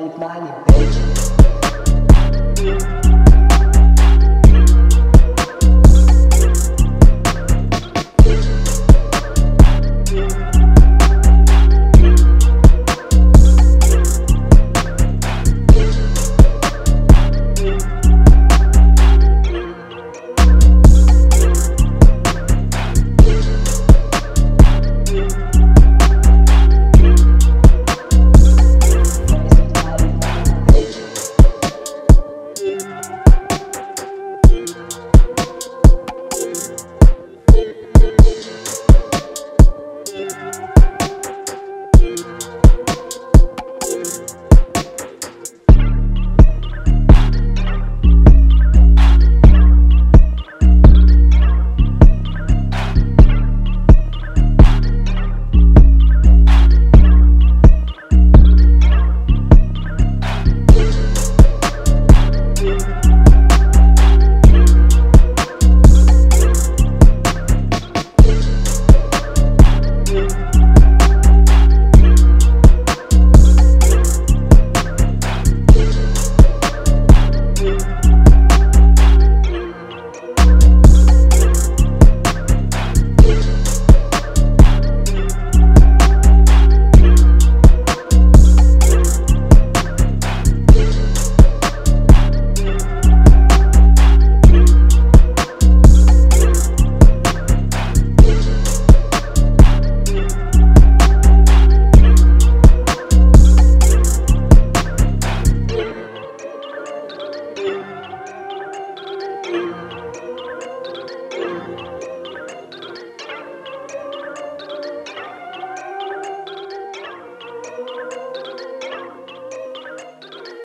money, money, bitch. you.